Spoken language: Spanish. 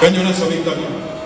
Cañonazo dictamen.